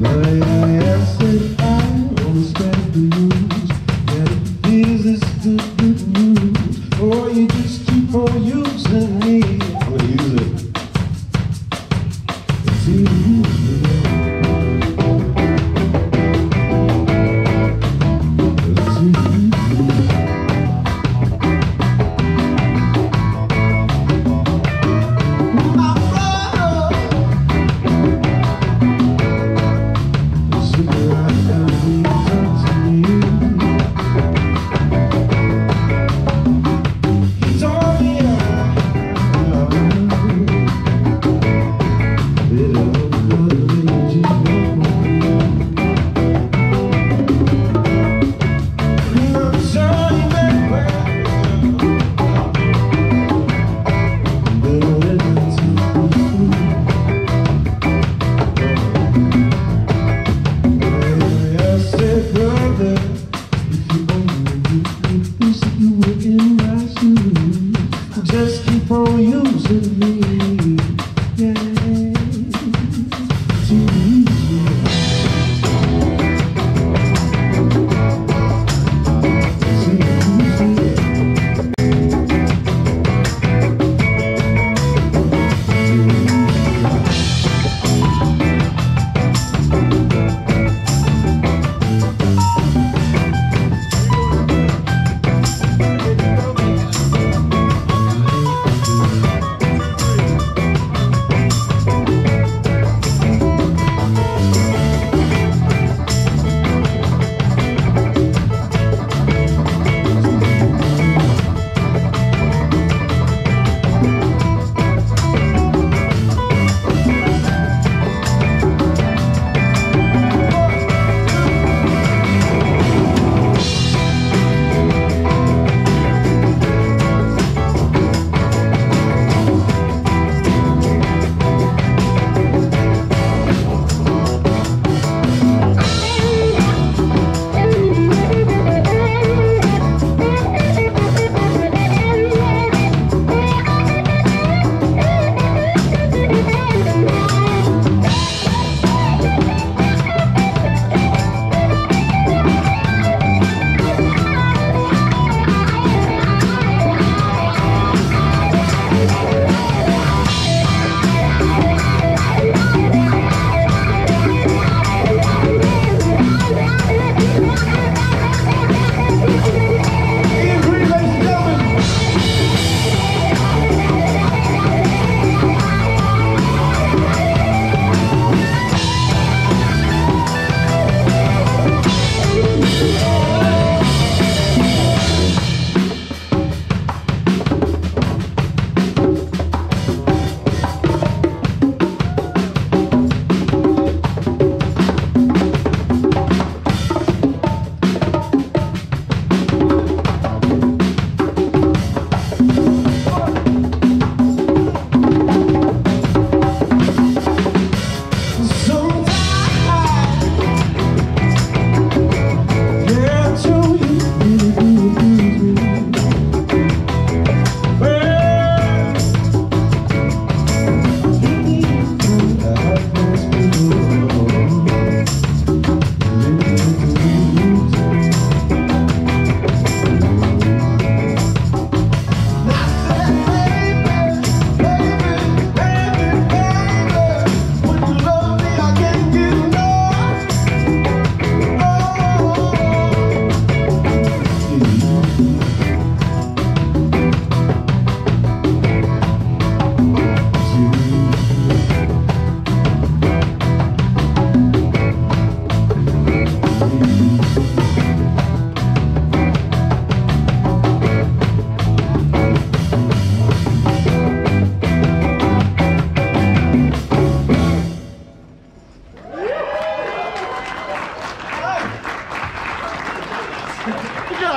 Yeah.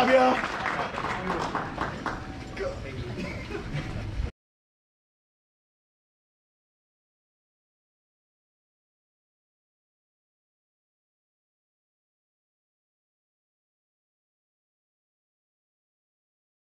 job, y'all.